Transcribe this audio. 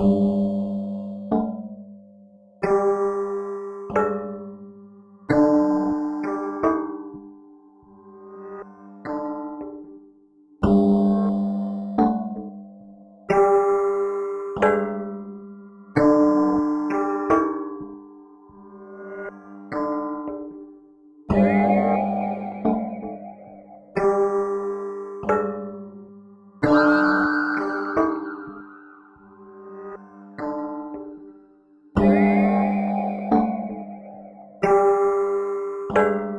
Bye. Bye.